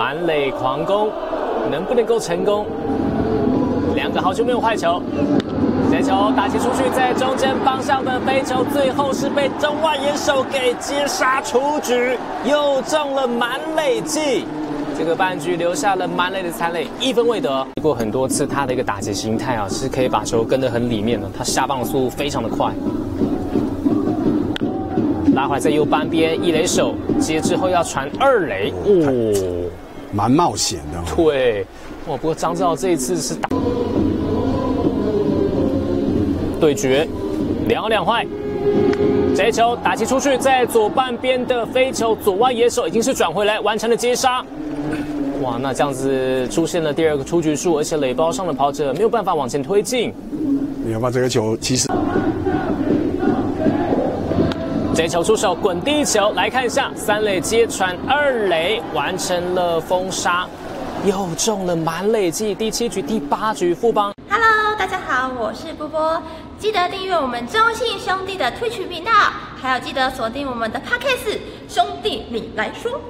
满垒狂攻，能不能够成功？两个好球没有坏球，这球打击出去，在中间方向的飞球，最后是被中外野手给接杀出局，又中了满垒计。这个半局留下了满垒的残垒，一分未得。过很多次，他的一个打击形态啊，是可以把球跟得很里面的，他下棒的速度非常的快。拉回在右半边，一垒手接之后要传二垒，哦，蛮冒险的。对，哇，不过张志豪这一次是打对决，两两坏。这一球打击出去，在左半边的飞球，左外野手已经是转回来完成了接杀。哇，那这样子出现了第二个出局数，而且垒包上的跑者没有办法往前推进。你要把这个球，其实这球出手滚地球，来看一下三垒接传二垒，完成了封杀，又中了满垒计。第七局、第八局副帮。Hello，大家好，我是波波，记得订阅我们中信兄弟的 Twitch 频道，还有记得锁定我们的 Podcast 兄弟你来说。